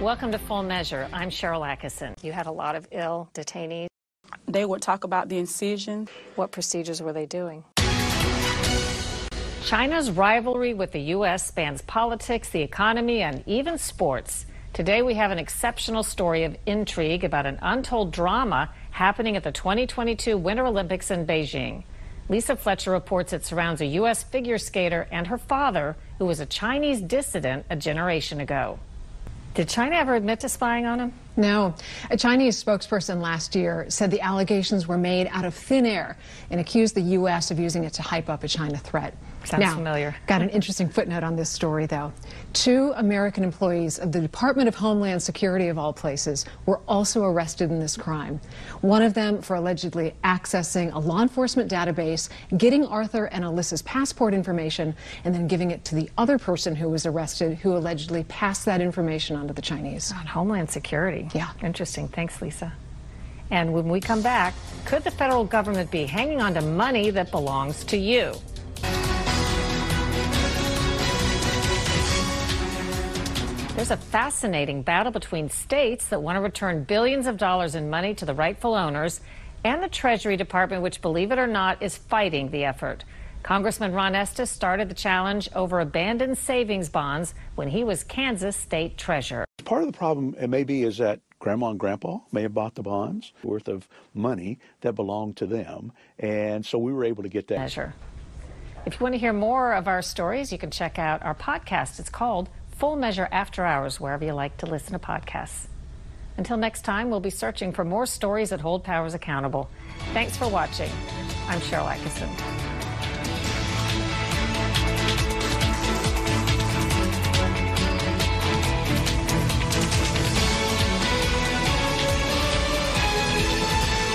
Welcome to Full Measure. I'm Sharyl Attkisson. You had a lot of ill detainees. They would talk about the incision. What procedures were they doing? China's rivalry with the U.S. spans politics, the economy, and even sports. Today, we have an exceptional story of intrigue about an untold drama happening at the 2022 Winter Olympics in Beijing. Lisa Fletcher reports it surrounds a U.S. figure skater and her father, who was a Chinese dissident a generation ago. Did China ever admit to spying on him? No. A Chinese spokesperson last year said the allegations were made out of thin air and accused the U.S. of using it to hype up a China threat. Sounds now, familiar. got an interesting footnote on this story, though. Two American employees of the Department of Homeland Security, of all places, were also arrested in this crime. One of them for allegedly accessing a law enforcement database, getting Arthur and Alysa's passport information, and then giving it to the other person who was arrested, who allegedly passed that information on to the Chinese. On Homeland Security. Yeah. Interesting. Thanks, Lisa. And when we come back, could the federal government be hanging on to money that belongs to you? There's a fascinating battle between states that want to return billions of dollars in money to the rightful owners and the Treasury Department, which, believe it or not, is fighting the effort. Congressman Ron Estes started the challenge over abandoned savings bonds when he was Kansas state treasurer. Part of the problem, it may be, is that grandma and grandpa may have bought the bonds worth of money that belonged to them. And so we were able to get that. Measure. If you want to hear more of our stories, you can check out our podcast. It's called Full Measure After Hours, wherever you like to listen to podcasts. Until next time, we'll be searching for more stories that hold powers accountable. Thanks for watching. I'm Sharyl Attkisson.